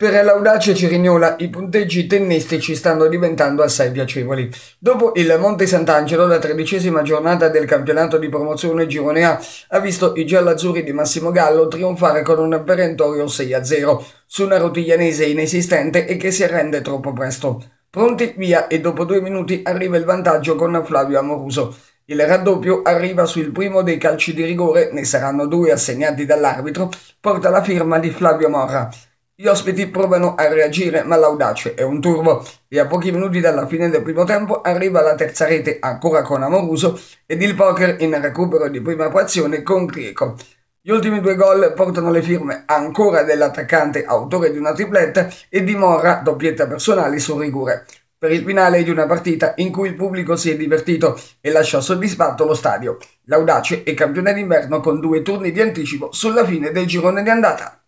Per l'audace Cirignola i punteggi tennistici stanno diventando assai piacevoli. Dopo il Monte Sant'Angelo, la tredicesima giornata del campionato di promozione Girone A ha visto i giallazzurri di Massimo Gallo trionfare con un perentorio 6-0 su una rotiglianese inesistente e che si arrende troppo presto. Pronti via e dopo due minuti arriva il vantaggio con Flavio Amoruso. Il raddoppio arriva sul primo dei calci di rigore, ne saranno due assegnati dall'arbitro, porta la firma di Flavio Morra. Gli ospiti provano a reagire, ma l'audace è un turbo e a pochi minuti dalla fine del primo tempo arriva la terza rete ancora con Amoruso ed il poker in recupero di prima equazione con Crieco. Gli ultimi due gol portano le firme ancora dell'attaccante autore di una tripletta e di Morra doppietta personale sul rigore per il finale di una partita in cui il pubblico si è divertito e lascia soddisfatto lo stadio. L'Audace è campione d'inverno con due turni di anticipo sulla fine del girone di andata.